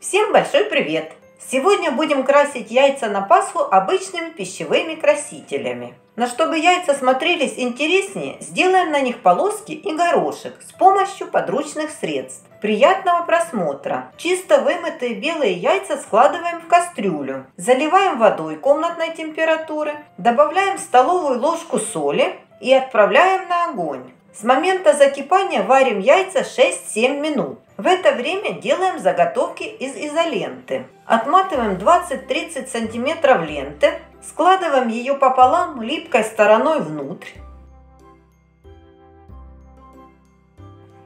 Всем большой привет! Сегодня будем красить яйца на Пасху обычными пищевыми красителями. Но чтобы яйца смотрелись интереснее, сделаем на них полоски и горошек с помощью подручных средств. Приятного просмотра! Чисто вымытые белые яйца складываем в кастрюлю. Заливаем водой комнатной температуры, добавляем столовую ложку соли и отправляем на огонь. С момента закипания варим яйца 6-7 минут. В это время делаем заготовки из изоленты. Отматываем 20-30 см ленты, складываем ее пополам липкой стороной внутрь.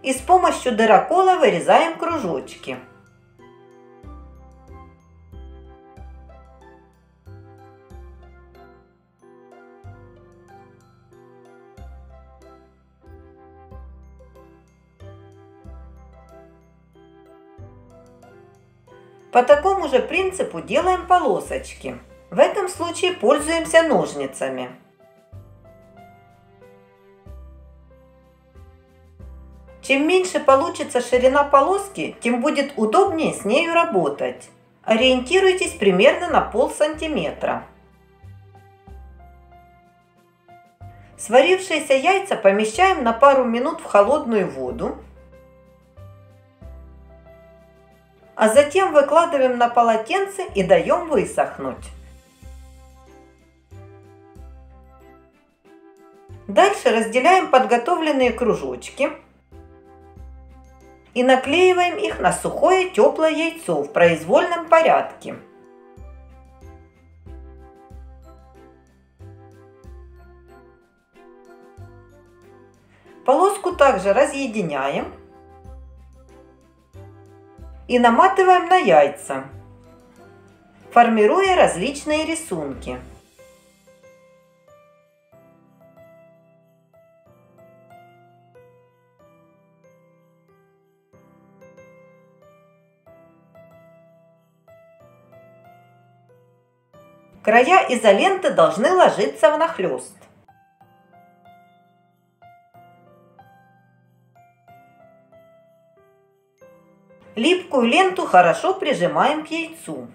И с помощью дырокола вырезаем кружочки. По такому же принципу делаем полосочки. В этом случае пользуемся ножницами. Чем меньше получится ширина полоски, тем будет удобнее с нею работать. Ориентируйтесь примерно на пол сантиметра. Сварившиеся яйца помещаем на пару минут в холодную воду а затем выкладываем на полотенце и даем высохнуть. Дальше разделяем подготовленные кружочки и наклеиваем их на сухое теплое яйцо в произвольном порядке. Полоску также разъединяем и наматываем на яйца, формируя различные рисунки. Края изоленты должны ложиться внахлёст. Липкую ленту хорошо прижимаем к яйцу.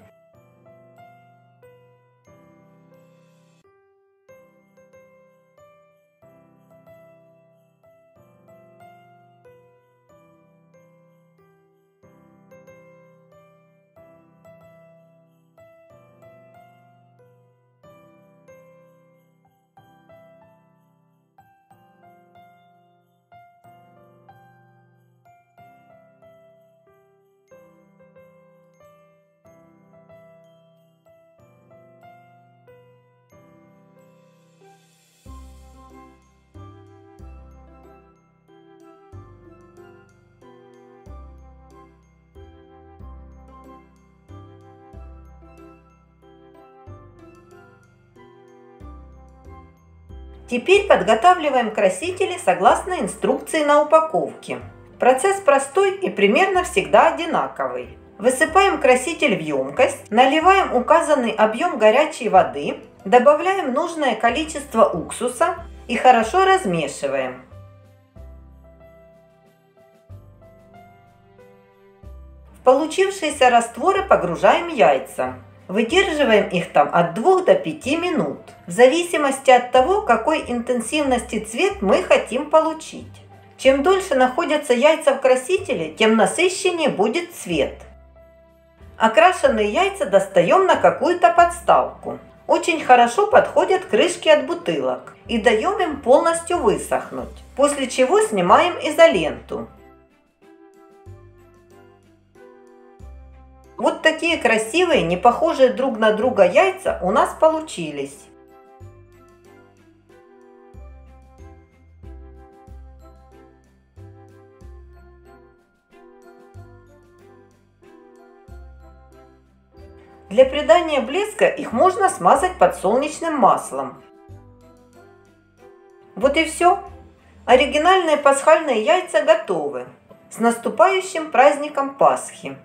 Теперь подготавливаем красители согласно инструкции на упаковке. Процесс простой и примерно всегда одинаковый. Высыпаем краситель в емкость, наливаем указанный объем горячей воды, добавляем нужное количество уксуса и хорошо размешиваем. В получившиеся растворы погружаем яйца. Выдерживаем их там от 2 до 5 минут, в зависимости от того, какой интенсивности цвет мы хотим получить. Чем дольше находятся яйца в красителе, тем насыщеннее будет цвет. Окрашенные яйца достаем на какую-то подставку. Очень хорошо подходят крышки от бутылок и даем им полностью высохнуть, после чего снимаем изоленту. Вот такие красивые, не похожие друг на друга яйца у нас получились. Для придания блеска их можно смазать подсолнечным маслом. Вот и все. Оригинальные пасхальные яйца готовы. С наступающим праздником Пасхи!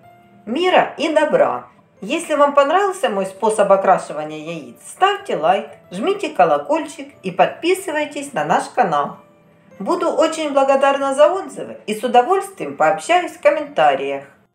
Мира и добра. Если вам понравился мой способ окрашивания яиц, ставьте лайк, жмите колокольчик и подписывайтесь на наш канал. Буду очень благодарна за отзывы и с удовольствием пообщаюсь в комментариях.